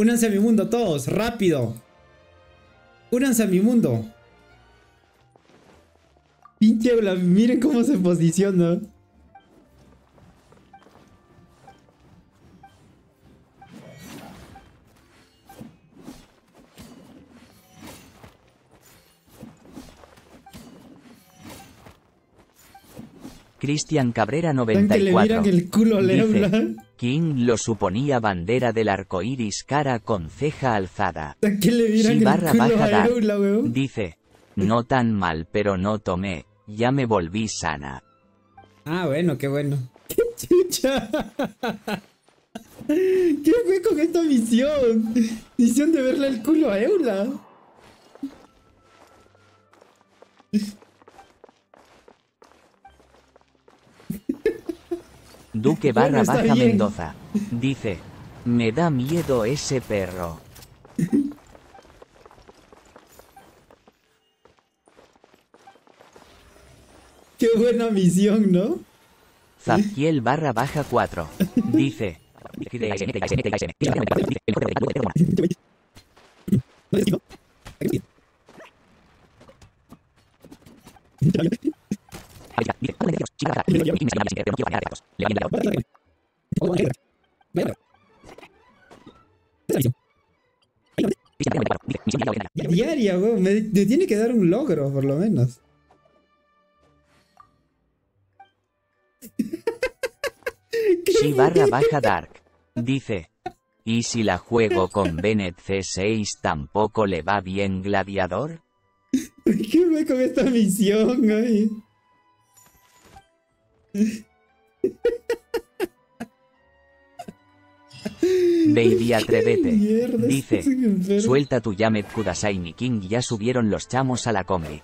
Únanse a mi mundo todos, rápido. Únanse a mi mundo. Pinche miren cómo se posiciona. Cristian Cabrera Tan que le 94. miran el culo Dice, Leula. King lo suponía bandera del arco iris cara con ceja alzada. Que le el barra culo baja. Eula, weón. Dice, no tan mal pero no tomé, ya me volví sana. Ah, bueno, qué bueno. ¡Qué chucha! ¿Qué fue con esta misión? Misión de verle el culo a Eula. Duque barra baja bien. Mendoza. Dice, me da miedo ese perro. Qué buena misión, ¿no? Zafiel barra baja 4. Dice, Diaria, weón. Me, me tiene que dar un logro, por lo menos. Si barra baja Dark. Dice, ¿y si la juego con Bennett C6 tampoco le va bien Gladiador? ¿Qué fue con esta misión, ay? Baby atrévete. Dice, enfermo. suelta tu Yamet Kudasai ni King ya subieron los chamos a la combi.